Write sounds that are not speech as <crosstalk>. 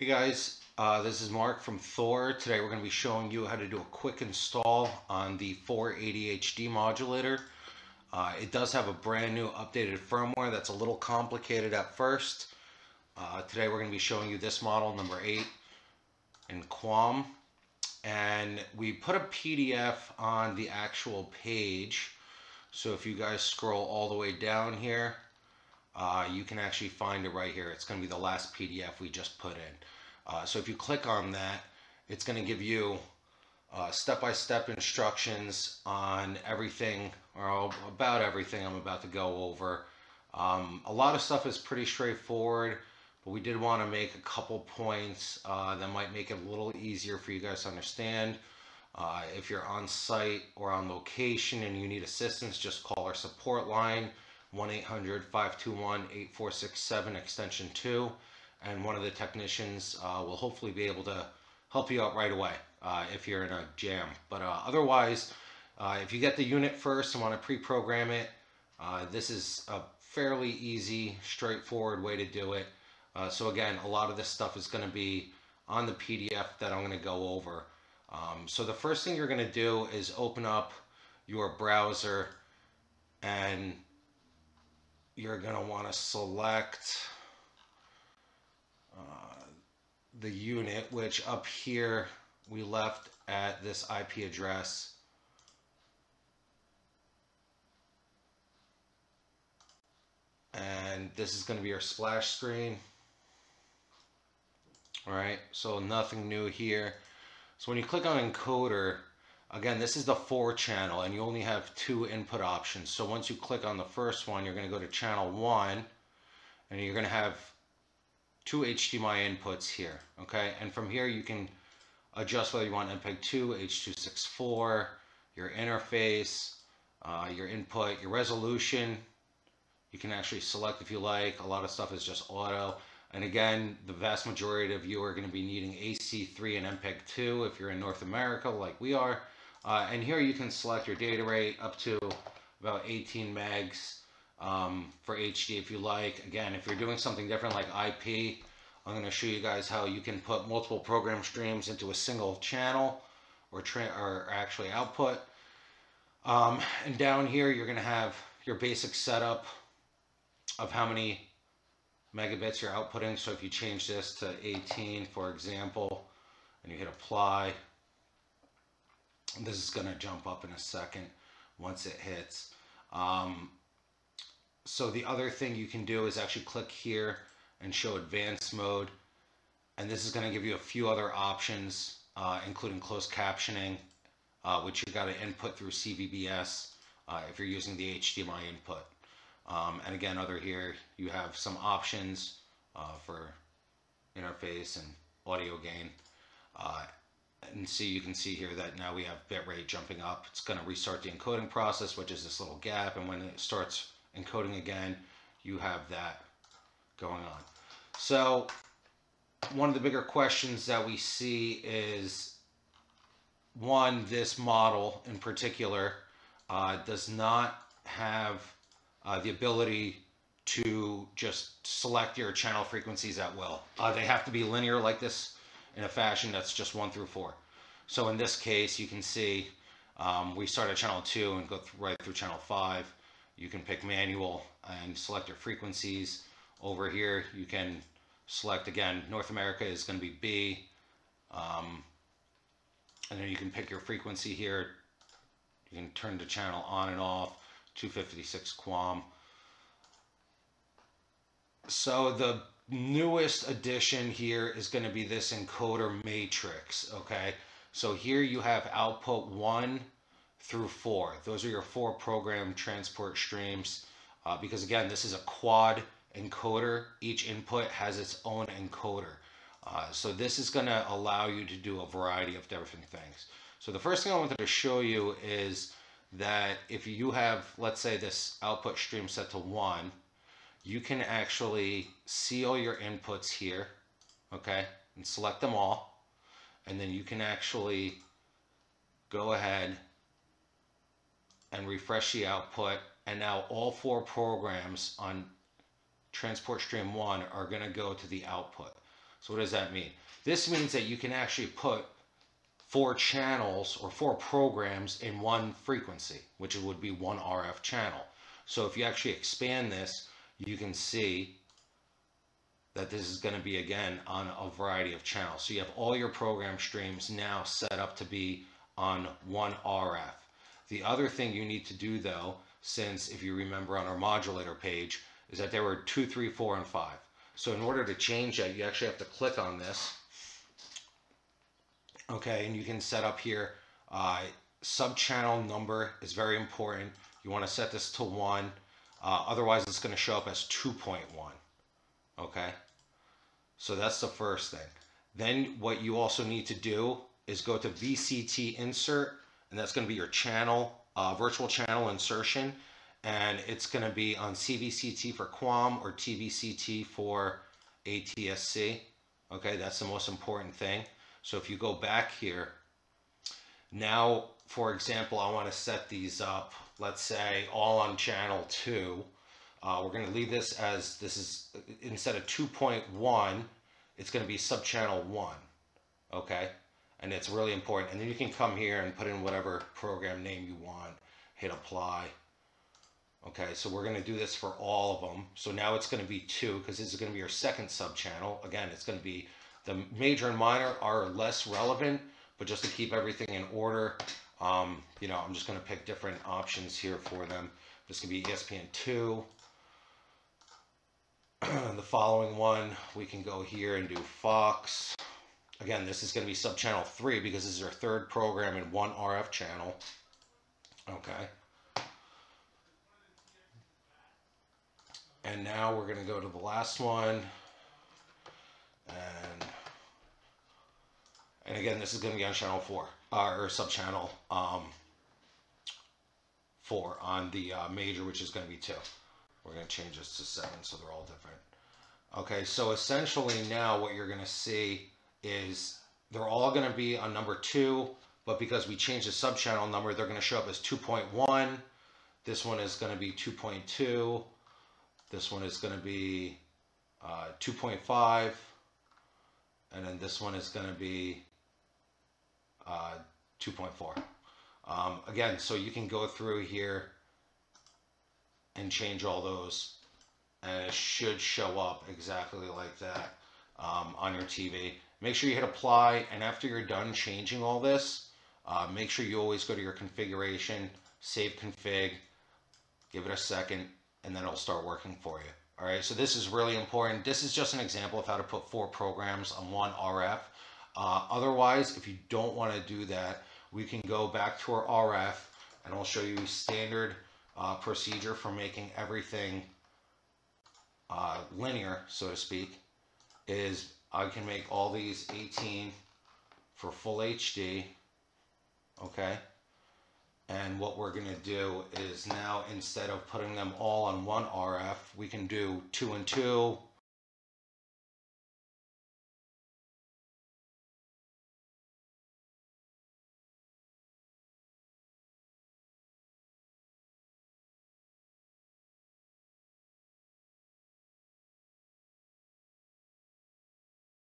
Hey guys, uh, this is Mark from Thor. Today we're going to be showing you how to do a quick install on the 4ADHD modulator. Uh, it does have a brand new updated firmware that's a little complicated at first. Uh, today we're going to be showing you this model, number 8 in QAM. And we put a PDF on the actual page. So if you guys scroll all the way down here, uh, you can actually find it right here. It's going to be the last PDF we just put in. Uh, so if you click on that, it's going to give you uh, step-by-step -step instructions on everything, or about everything I'm about to go over. Um, a lot of stuff is pretty straightforward, but we did want to make a couple points uh, that might make it a little easier for you guys to understand. Uh, if you're on site or on location and you need assistance, just call our support line 1-800-521-8467 extension 2 and one of the technicians uh, will hopefully be able to help you out right away uh, if you're in a jam. But uh, otherwise, uh, if you get the unit first and want to pre-program it, uh, this is a fairly easy, straightforward way to do it. Uh, so again, a lot of this stuff is going to be on the PDF that I'm going to go over. Um, so the first thing you're going to do is open up your browser and you're going to want to select uh, the unit, which up here we left at this IP address. And this is going to be our splash screen. All right, so nothing new here. So when you click on encoder, Again, this is the four channel and you only have two input options. So once you click on the first one, you're going to go to channel one and you're going to have two HDMI inputs here. Okay. And from here, you can adjust whether you want MPEG 2, H.264, your interface, uh, your input, your resolution. You can actually select if you like. A lot of stuff is just auto. And again, the vast majority of you are going to be needing AC3 and MPEG 2 if you're in North America like we are. Uh, and here you can select your data rate up to about 18 megs um, for HD if you like. Again, if you're doing something different like IP, I'm going to show you guys how you can put multiple program streams into a single channel or, or actually output. Um, and down here, you're going to have your basic setup of how many megabits you're outputting. So if you change this to 18, for example, and you hit apply, this is going to jump up in a second once it hits. Um, so the other thing you can do is actually click here and show advanced mode. And this is going to give you a few other options, uh, including closed captioning, uh, which you got to input through CVBS uh, if you're using the HDMI input. Um, and again, other here, you have some options uh, for interface and audio gain. And see, you can see here that now we have bitrate jumping up. It's going to restart the encoding process, which is this little gap. And when it starts encoding again, you have that going on. So one of the bigger questions that we see is one, this model in particular uh, does not have uh, the ability to just select your channel frequencies at will. Uh, they have to be linear like this in a fashion that's just one through four. So in this case, you can see um, we start at channel two and go th right through channel five. You can pick manual and select your frequencies. Over here, you can select again, North America is going to be B. Um, and then you can pick your frequency here. You can turn the channel on and off, 256 QAM. So the newest addition here is going to be this encoder matrix, okay? So here you have output one through four. Those are your four program transport streams. Uh, because again, this is a quad encoder. Each input has its own encoder. Uh, so this is going to allow you to do a variety of different things. So the first thing I wanted to show you is that if you have, let's say this output stream set to one, you can actually see all your inputs here, okay, and select them all. And then you can actually go ahead and refresh the output. And now all four programs on transport stream one are going to go to the output. So what does that mean? This means that you can actually put four channels or four programs in one frequency, which would be one RF channel. So if you actually expand this, you can see that this is going to be again on a variety of channels. So you have all your program streams now set up to be on one RF. The other thing you need to do though, since if you remember on our modulator page, is that there were two, three, four, and five. So in order to change that, you actually have to click on this. Okay, and you can set up here, uh, sub-channel number is very important. You want to set this to one, uh, otherwise it's going to show up as 2.1. Okay, so that's the first thing. Then what you also need to do is go to VCT insert, and that's going to be your channel, uh, virtual channel insertion, and it's going to be on CVCT for QAM or TVCT for ATSC. Okay, that's the most important thing. So if you go back here, now, for example, I want to set these up, let's say all on channel 2. Uh, we're going to leave this as this is instead of 2.1, it's going to be subchannel 1. Okay? And it's really important. And then you can come here and put in whatever program name you want, hit apply. Okay, so we're going to do this for all of them. So now it's going to be two because this is going to be your second subchannel. Again, it's going to be the major and minor are less relevant, but just to keep everything in order, um, you know, I'm just going to pick different options here for them. This can be ESPN2. <clears throat> the following one, we can go here and do Fox. Again, this is going to be sub-channel 3 because this is our third program in one RF channel. Okay. And now we're going to go to the last one. And and again, this is going to be on channel 4, uh, or sub-channel um, 4 on the uh, major, which is going to be 2. We're going to change this to 7, so they're all different. Okay, so essentially now what you're going to see is they're all going to be on number 2, but because we changed the sub-channel number, they're going to show up as 2.1. This one is going to be 2.2. This one is going to be uh, 2.5. And then this one is going to be uh, 2.4. Um, again, so you can go through here and change all those and it should show up exactly like that um, on your TV. Make sure you hit apply and after you're done changing all this, uh, make sure you always go to your configuration, save config, give it a second, and then it'll start working for you. All right, so this is really important. This is just an example of how to put four programs on one RF. Uh, otherwise, if you don't want to do that, we can go back to our RF and I'll show you standard uh, procedure for making everything uh, linear, so to speak, is I can make all these 18 for full HD, okay? And what we're gonna do is now, instead of putting them all on one RF, we can do two and two,